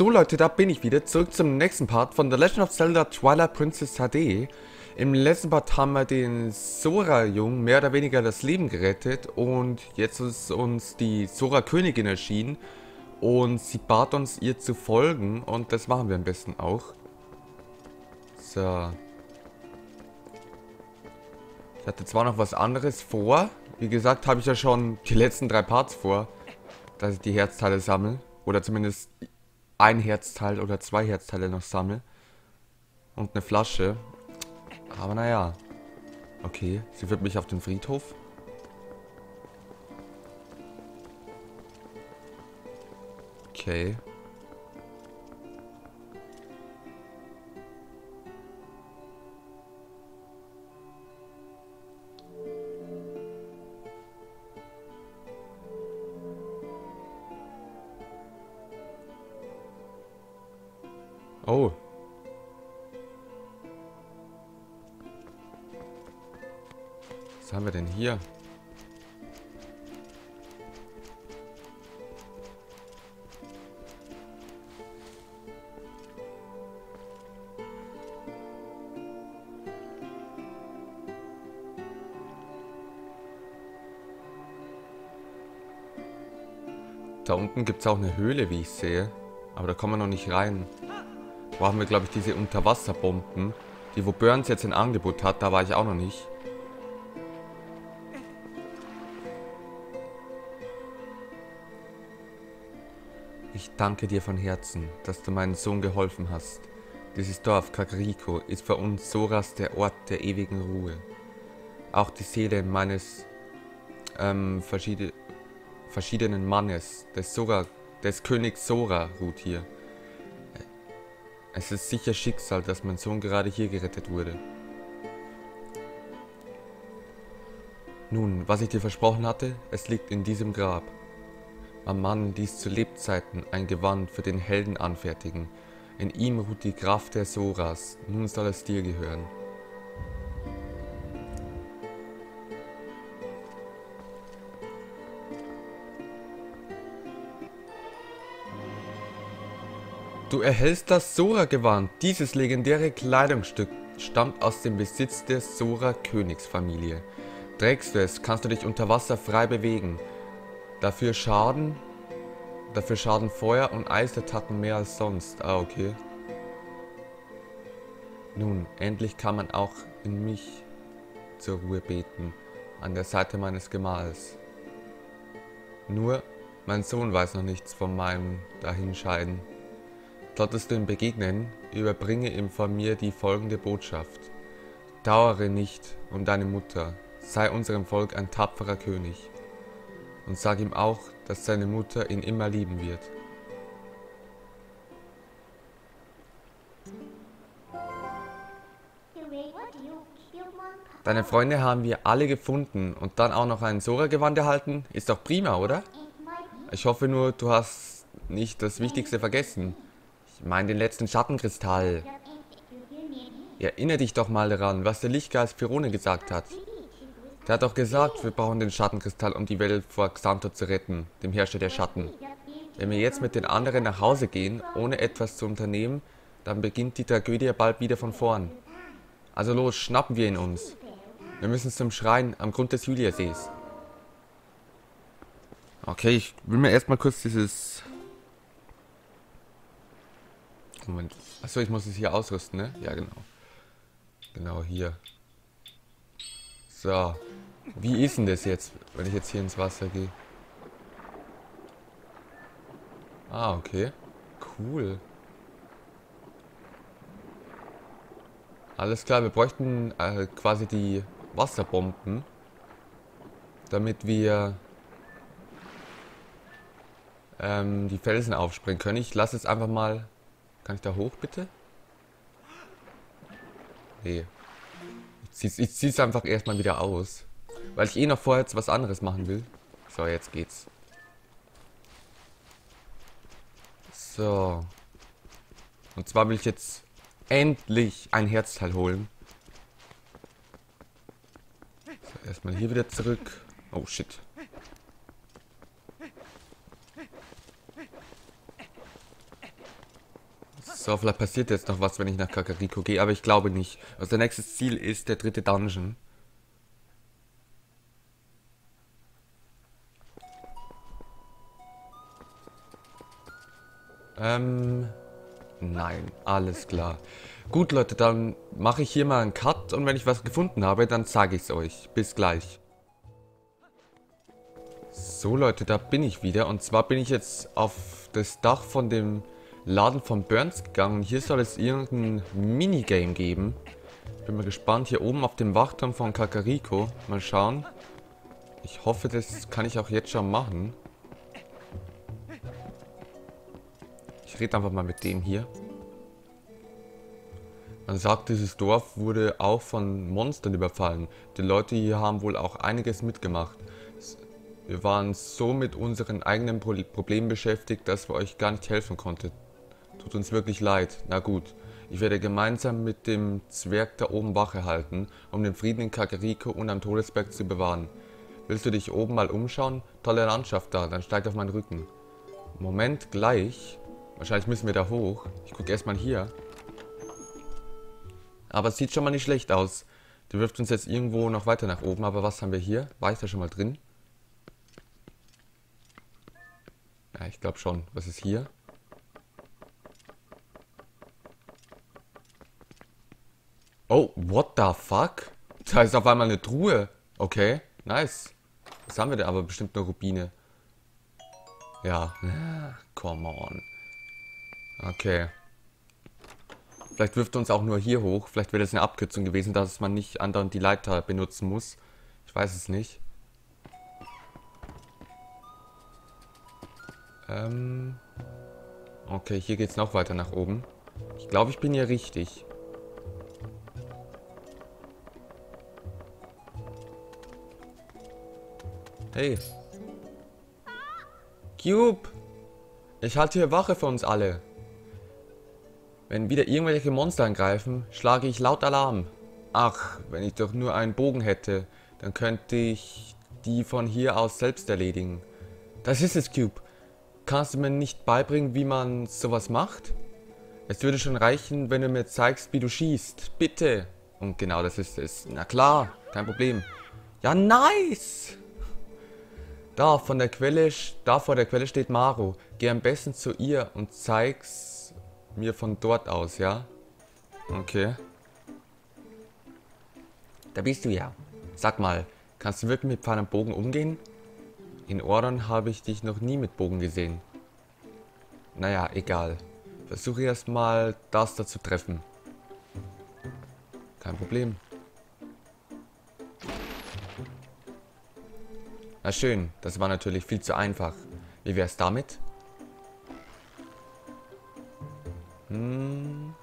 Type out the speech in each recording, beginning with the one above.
So Leute, da bin ich wieder, zurück zum nächsten Part von The Legend of Zelda Twilight Princess HD. Im letzten Part haben wir den Sora-Jungen mehr oder weniger das Leben gerettet und jetzt ist uns die Sora-Königin erschienen und sie bat uns ihr zu folgen und das machen wir am besten auch. So. Ich hatte zwar noch was anderes vor, wie gesagt habe ich ja schon die letzten drei Parts vor, dass ich die Herzteile sammle oder zumindest ein Herzteil oder zwei Herzteile noch sammle. Und eine Flasche. Aber naja. Okay, sie führt mich auf den Friedhof. Okay. Oh. Was haben wir denn hier? Da unten gibt es auch eine Höhle, wie ich sehe. Aber da kommen wir noch nicht rein brauchen wir, glaube ich, diese Unterwasserbomben. Die, wo Burns jetzt ein Angebot hat, da war ich auch noch nicht. Ich danke dir von Herzen, dass du meinen Sohn geholfen hast. Dieses Dorf Kakariko ist für uns Soras der Ort der ewigen Ruhe. Auch die Seele meines ähm, verschied verschiedenen Mannes, des, Sora, des Königs Sora, ruht hier. Es ist sicher Schicksal, dass mein Sohn gerade hier gerettet wurde. Nun, was ich dir versprochen hatte, es liegt in diesem Grab. Am Mann ließ zu Lebzeiten ein Gewand für den Helden anfertigen. In ihm ruht die Kraft der Soras, nun soll es dir gehören. Du erhältst das Sora-Gewand. Dieses legendäre Kleidungsstück stammt aus dem Besitz der Sora-Königsfamilie. Trägst du es, kannst du dich unter Wasser frei bewegen. Dafür Schaden, dafür Schaden Feuer und Eisattacken mehr als sonst. Ah, okay. Nun, endlich kann man auch in mich zur Ruhe beten, an der Seite meines Gemahls. Nur, mein Sohn weiß noch nichts von meinem Dahinscheiden. Solltest du ihm begegnen, überbringe ihm von mir die folgende Botschaft. Dauere nicht um deine Mutter, sei unserem Volk ein tapferer König. Und sag ihm auch, dass seine Mutter ihn immer lieben wird. Deine Freunde haben wir alle gefunden und dann auch noch ein Sora-Gewand erhalten. Ist doch prima, oder? Ich hoffe nur, du hast nicht das Wichtigste vergessen. Ich meine den letzten Schattenkristall. Erinnere dich doch mal daran, was der Lichtgeist Firone gesagt hat. Der hat doch gesagt, wir brauchen den Schattenkristall, um die Welt vor Xanto zu retten, dem Herrscher der Schatten. Wenn wir jetzt mit den anderen nach Hause gehen, ohne etwas zu unternehmen, dann beginnt die Tragödie bald wieder von vorn. Also los, schnappen wir ihn uns. Wir müssen zum Schrein am Grund des Juliasees. Okay, ich will mir erstmal kurz dieses Moment. Achso, ich muss es hier ausrüsten, ne? Ja, genau. Genau hier. So. Wie ist denn das jetzt, wenn ich jetzt hier ins Wasser gehe? Ah, okay. Cool. Alles klar, wir bräuchten äh, quasi die Wasserbomben, damit wir ähm, die Felsen aufspringen können. Ich lasse es einfach mal kann ich da hoch, bitte? Nee. Ich ziehe es einfach erstmal wieder aus. Weil ich eh noch vorher was anderes machen will. So, jetzt geht's. So. Und zwar will ich jetzt endlich ein Herzteil holen. So, erstmal hier wieder zurück. Oh, shit. So, vielleicht passiert jetzt noch was, wenn ich nach Kakariko gehe, aber ich glaube nicht. Also, der nächste Ziel ist der dritte Dungeon. Ähm, nein, alles klar. Gut, Leute, dann mache ich hier mal einen Cut und wenn ich was gefunden habe, dann sage ich es euch. Bis gleich. So, Leute, da bin ich wieder. Und zwar bin ich jetzt auf das Dach von dem Laden von Burns gegangen. Hier soll es irgendein Minigame geben. Bin mal gespannt. Hier oben auf dem Wachturm von Kakariko. Mal schauen. Ich hoffe, das kann ich auch jetzt schon machen. Ich rede einfach mal mit dem hier. Man sagt, dieses Dorf wurde auch von Monstern überfallen. Die Leute hier haben wohl auch einiges mitgemacht. Wir waren so mit unseren eigenen Problemen beschäftigt, dass wir euch gar nicht helfen konnten. Tut uns wirklich leid. Na gut, ich werde gemeinsam mit dem Zwerg da oben Wache halten, um den Frieden in Kakariko und am Todesberg zu bewahren. Willst du dich oben mal umschauen? Tolle Landschaft da, dann steig auf meinen Rücken. Moment, gleich. Wahrscheinlich müssen wir da hoch. Ich gucke erstmal hier. Aber es sieht schon mal nicht schlecht aus. Die wirft uns jetzt irgendwo noch weiter nach oben. Aber was haben wir hier? War ich da schon mal drin? Ja, ich glaube schon. Was ist hier? Oh, what the fuck? Da ist auf einmal eine Truhe. Okay, nice. Was haben wir denn? Aber bestimmt eine Rubine. Ja. Come on. Okay. Vielleicht wirft uns auch nur hier hoch. Vielleicht wäre das eine Abkürzung gewesen, dass man nicht andauernd die Leiter benutzen muss. Ich weiß es nicht. Ähm okay, hier geht es noch weiter nach oben. Ich glaube, ich bin hier richtig. Hey. Cube! Ich halte hier Wache für uns alle. Wenn wieder irgendwelche Monster angreifen, schlage ich laut Alarm. Ach, wenn ich doch nur einen Bogen hätte, dann könnte ich die von hier aus selbst erledigen. Das ist es, Cube. Kannst du mir nicht beibringen, wie man sowas macht? Es würde schon reichen, wenn du mir zeigst, wie du schießt. Bitte. Und genau das ist es. Na klar, kein Problem. Ja, nice! Da, von der Quelle, da vor der Quelle steht Maro. Geh am besten zu ihr und zeig's mir von dort aus, ja? Okay. Da bist du ja. Sag mal, kannst du wirklich mit Pfeil und Bogen umgehen? In Ohren habe ich dich noch nie mit Bogen gesehen. Naja, egal. Versuche erstmal das da zu treffen. Kein Problem. Na schön, das war natürlich viel zu einfach. Wie wär's damit? Hm.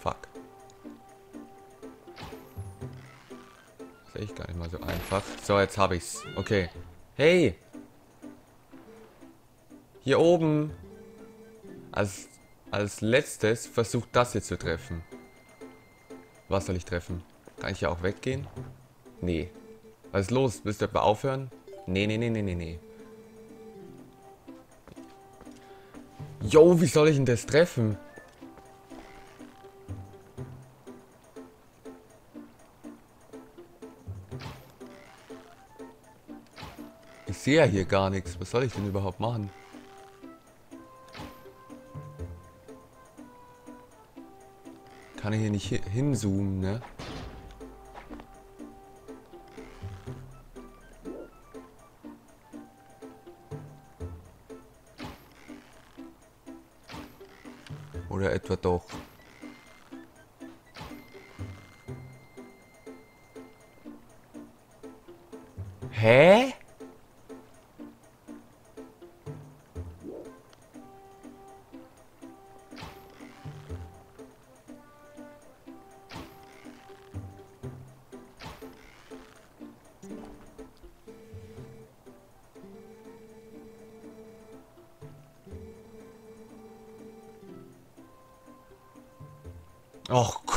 Fuck. Sehe ich gar nicht mal so einfach. So, jetzt habe ich's. Okay. Hey! Hier oben. Als, als letztes versucht das hier zu treffen. Was soll ich treffen? Kann ich ja auch weggehen? Nee. Was ist los? Willst du etwa aufhören? Nee, nee, nee, nee, nee, nee. Jo, wie soll ich denn das treffen? Ich sehe ja hier gar nichts. Was soll ich denn überhaupt machen? Kann ich hier nicht hinzoomen, ne? Hä?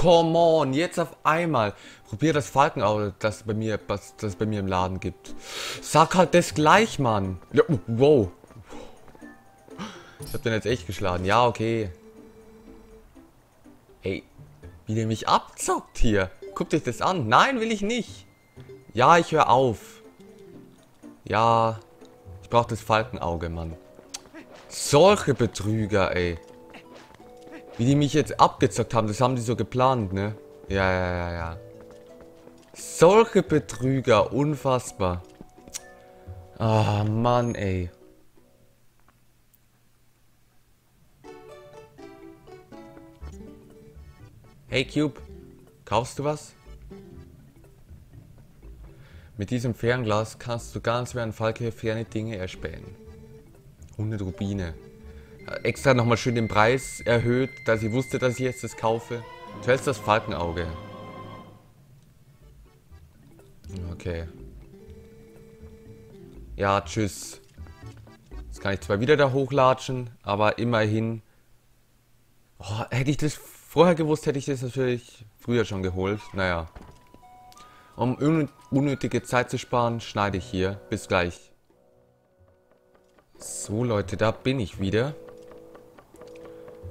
Come on, jetzt auf einmal. Probier das Falkenauge, das bei mir, das, das bei mir im Laden gibt. Sag halt das gleich, Mann. Ja, wow. hab den jetzt echt geschlagen. Ja, okay. Ey, wie der mich abzockt hier. Guck dich das an. Nein, will ich nicht. Ja, ich höre auf. Ja, ich brauche das Falkenauge, Mann. Solche Betrüger, ey. Wie die mich jetzt abgezockt haben, das haben die so geplant, ne? Ja, ja, ja, ja. Solche Betrüger, unfassbar. Ah, oh, Mann, ey. Hey Cube, kaufst du was? Mit diesem Fernglas kannst du ganz wie ein Falke ferne Dinge erspähen. 100 Rubine. Extra nochmal schön den Preis erhöht, da sie wusste, dass ich jetzt das kaufe. Hältst das Falkenauge. Okay. Ja, tschüss. Jetzt kann ich zwar wieder da hochlatschen, aber immerhin... Oh, hätte ich das Vorher gewusst hätte ich das natürlich früher schon geholt. Naja. Um unnötige Zeit zu sparen, schneide ich hier. Bis gleich. So Leute, da bin ich wieder.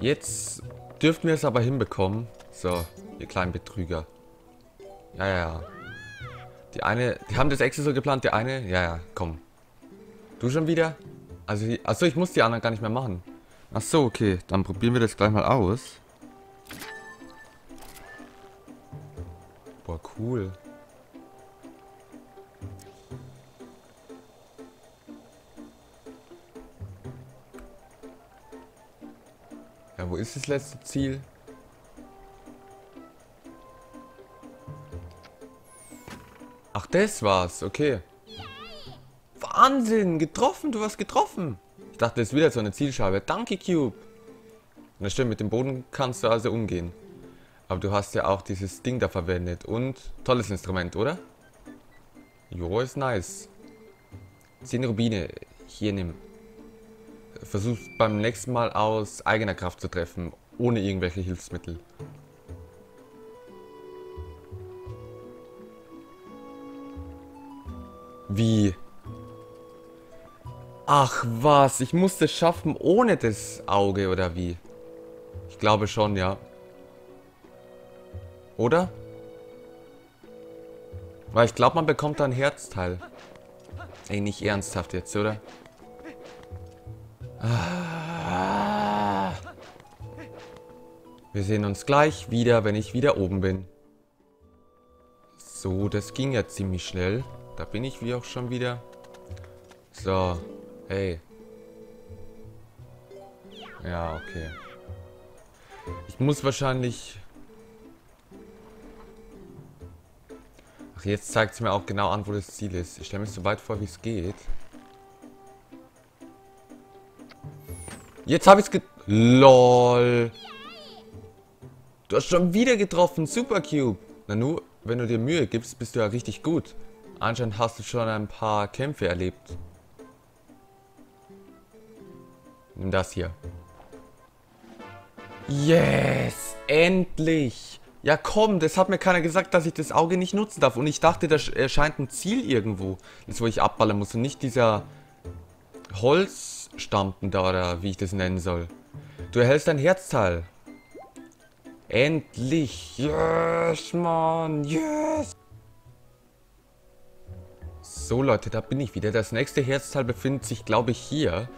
Jetzt dürften wir es aber hinbekommen. So, ihr kleinen Betrüger. Ja, ja. Die eine, die haben das extra so geplant, der eine, ja, ja, komm. Du schon wieder? Also, achso, ich muss die anderen gar nicht mehr machen. Achso, okay, dann probieren wir das gleich mal aus. Boah, cool. Ja, wo ist das letzte Ziel? Ach, das war's. Okay. Wahnsinn! Getroffen! Du hast getroffen! Ich dachte, das ist wieder so eine Zielscheibe. Danke, Cube! Na stimmt, mit dem Boden kannst du also umgehen. Aber du hast ja auch dieses Ding da verwendet. Und tolles Instrument, oder? Jo, ist nice. 10 Rubine. Hier nimm. Versuch beim nächsten Mal aus eigener Kraft zu treffen. Ohne irgendwelche Hilfsmittel. Wie? Ach was, ich musste es schaffen ohne das Auge oder wie? Ich glaube schon, ja. Oder? Weil ich glaube, man bekommt da ein Herzteil. Ey, nicht ernsthaft jetzt, oder? Wir sehen uns gleich wieder, wenn ich wieder oben bin. So, das ging ja ziemlich schnell. Da bin ich wie auch schon wieder. So, hey. Ja, okay. Ich muss wahrscheinlich Ach, jetzt zeigt es mir auch genau an, wo das Ziel ist. Ich stelle mich so weit vor, wie es geht. Jetzt habe ich es get... LOL. Du hast schon wieder getroffen. Super Cube. Na nur, wenn du dir Mühe gibst, bist du ja richtig gut. Anscheinend hast du schon ein paar Kämpfe erlebt. Nimm das hier. Yes! Endlich! Ja komm, das hat mir keiner gesagt, dass ich das Auge nicht nutzen darf. Und ich dachte, da erscheint ein Ziel irgendwo. Das, wo ich abballern muss. Und nicht dieser Holzstampen da, oder wie ich das nennen soll. Du erhältst ein Herzteil. Endlich. Yes, Mann. Yes. So, Leute, da bin ich wieder. Das nächste Herzteil befindet sich, glaube ich, hier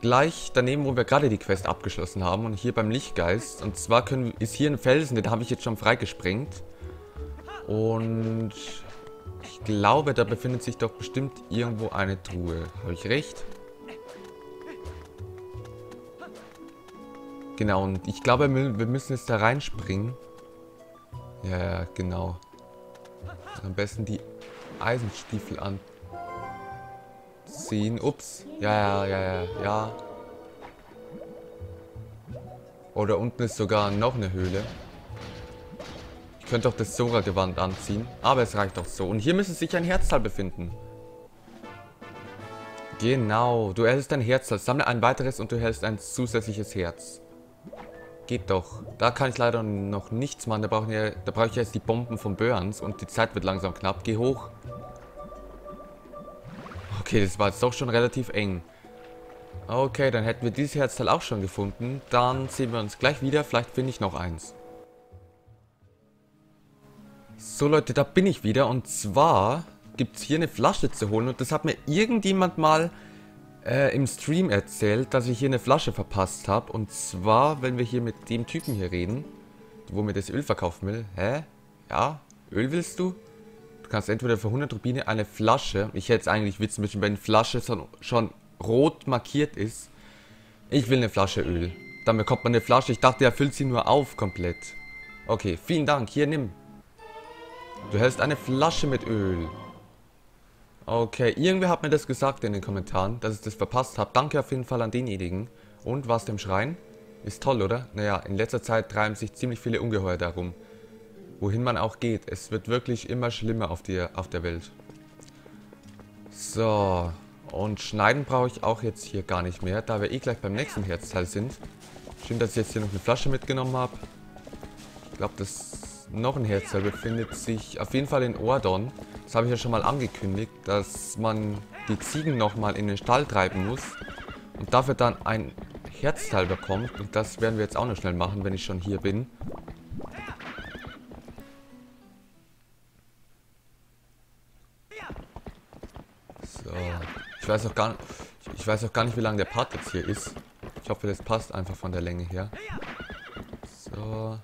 gleich daneben, wo wir gerade die Quest abgeschlossen haben. Und hier beim Lichtgeist. Und zwar können, ist hier ein Felsen, den habe ich jetzt schon freigesprengt. Und ich glaube, da befindet sich doch bestimmt irgendwo eine Truhe. Habe ich recht? Genau, und ich glaube, wir müssen jetzt da reinspringen. Ja, genau. Am besten die Eisenstiefel an ziehen. Ups. Ja, ja, ja, ja, ja. Oder unten ist sogar noch eine Höhle. Ich könnte auch das Sora-Gewand anziehen. Aber es reicht auch so. Und hier müsste sich ein Herzteil befinden. Genau. Du erhältst ein Herzteil. Sammle ein weiteres und du erhältst ein zusätzliches Herz. Geht doch. Da kann ich leider noch nichts machen. Da brauche ich, da brauche ich jetzt die Bomben von Burns. Und die Zeit wird langsam knapp. Geh hoch. Okay, das war jetzt doch schon relativ eng. Okay, dann hätten wir dieses Herzteil auch schon gefunden. Dann sehen wir uns gleich wieder. Vielleicht finde ich noch eins. So Leute, da bin ich wieder. Und zwar gibt es hier eine Flasche zu holen. Und das hat mir irgendjemand mal äh, im Stream erzählt, dass ich hier eine Flasche verpasst habe. Und zwar, wenn wir hier mit dem Typen hier reden, wo mir das Öl verkaufen will. Hä? Ja? Öl willst du? Du kannst entweder für 100 Rubine eine Flasche, ich hätte es eigentlich wissen müssen, wenn Flasche schon rot markiert ist. Ich will eine Flasche Öl. Dann bekommt man eine Flasche. Ich dachte, er füllt sie nur auf komplett. Okay, vielen Dank. Hier, nimm. Du hältst eine Flasche mit Öl. Okay, irgendwer hat mir das gesagt in den Kommentaren, dass ich das verpasst habe. Danke auf jeden Fall an denjenigen. Und was dem Schrein? Ist toll, oder? Naja, in letzter Zeit treiben sich ziemlich viele Ungeheuer darum. Wohin man auch geht. Es wird wirklich immer schlimmer auf, die, auf der Welt. So. Und schneiden brauche ich auch jetzt hier gar nicht mehr, da wir eh gleich beim nächsten Herzteil sind. Schön, dass ich jetzt hier noch eine Flasche mitgenommen habe. Ich glaube, das noch ein Herzteil befindet sich auf jeden Fall in Ordon. Das habe ich ja schon mal angekündigt, dass man die Ziegen nochmal in den Stall treiben muss. Und dafür dann ein Herzteil bekommt. Und das werden wir jetzt auch noch schnell machen, wenn ich schon hier bin. So. Ich weiß auch gar nicht, ich weiß auch gar nicht, wie lang der Part jetzt hier ist. Ich hoffe, das passt einfach von der Länge her. So.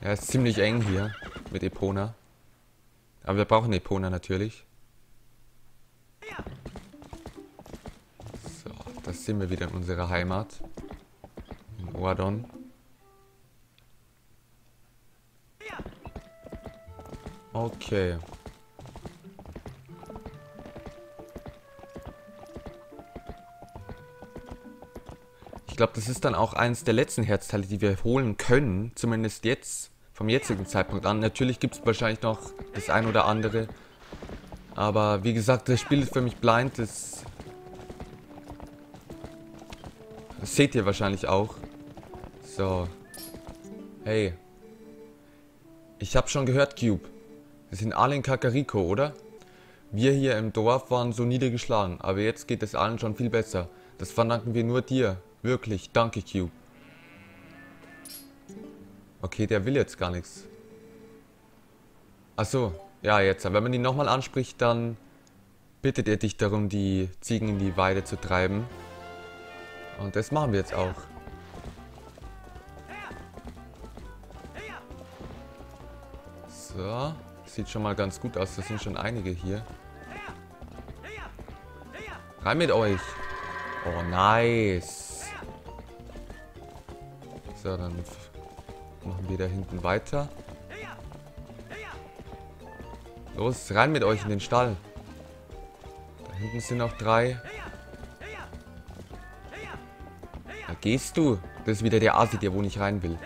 Ja, ist ziemlich eng hier mit Epona. Aber wir brauchen Epona natürlich. So, das sind wir wieder in unserer Heimat. In Ordon. Okay. Glaube, das ist dann auch eines der letzten Herzteile, die wir holen können. Zumindest jetzt, vom jetzigen Zeitpunkt an. Natürlich gibt es wahrscheinlich noch das ein oder andere. Aber wie gesagt, das Spiel ist für mich blind. Das, das seht ihr wahrscheinlich auch. So. Hey. Ich habe schon gehört, Cube. Wir sind alle in Kakariko, oder? Wir hier im Dorf waren so niedergeschlagen, aber jetzt geht es allen schon viel besser. Das verdanken wir nur dir, Wirklich, danke Q. Okay, der will jetzt gar nichts. Achso, ja jetzt. Wenn man ihn nochmal anspricht, dann bittet er dich darum, die Ziegen in die Weide zu treiben. Und das machen wir jetzt auch. So, sieht schon mal ganz gut aus. Das sind schon einige hier. Rein mit euch. Oh, nice. So, dann machen wir da hinten weiter. Los, rein mit euch in den Stall. Da hinten sind noch drei. Da gehst du. Das ist wieder der Asi, der wo nicht rein will.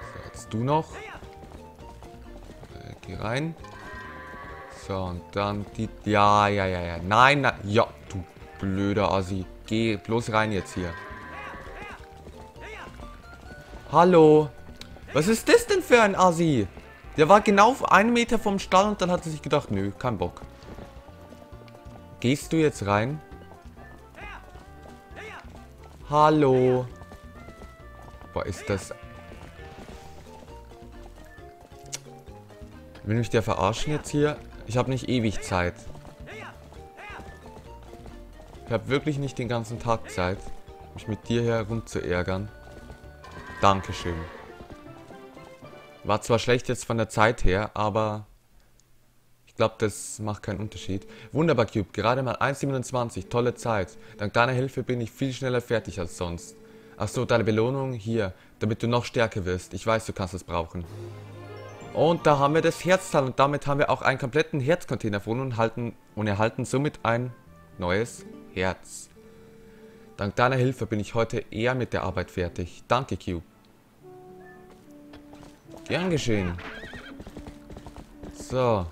So, jetzt du noch. Äh, geh rein. So, und dann die... Ja, ja, ja, ja. Nein, nein. Ja, du blöder Assi. Geh bloß rein jetzt hier. Hallo. Was ist das denn für ein Assi? Der war genau auf einen Meter vom Stall und dann hat er sich gedacht, nö, kein Bock. Gehst du jetzt rein? Hallo. Boah, ist das... Will mich der verarschen jetzt hier? Ich habe nicht ewig Zeit. Ich habe wirklich nicht den ganzen Tag Zeit, mich mit dir herum zu ärgern. Dankeschön. War zwar schlecht jetzt von der Zeit her, aber ich glaube, das macht keinen Unterschied. Wunderbar, Cube. Gerade mal 1,27. Tolle Zeit. Dank deiner Hilfe bin ich viel schneller fertig als sonst. Achso, deine Belohnung hier, damit du noch stärker wirst. Ich weiß, du kannst es brauchen. Und da haben wir das Herzteil und damit haben wir auch einen kompletten Herzcontainer von und, halten, und erhalten somit ein neues Herz. Dank deiner Hilfe bin ich heute eher mit der Arbeit fertig. Danke, Q. Gern geschehen. So.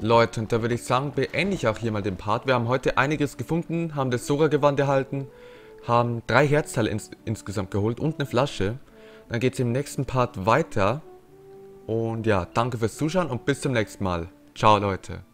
Leute, und da würde ich sagen, beende ich auch hier mal den Part. Wir haben heute einiges gefunden, haben das Sora-Gewand erhalten, haben drei Herzteile ins insgesamt geholt und eine Flasche. Dann geht es im nächsten Part weiter. Und ja, danke fürs Zuschauen und bis zum nächsten Mal. Ciao Leute.